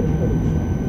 Switchbase.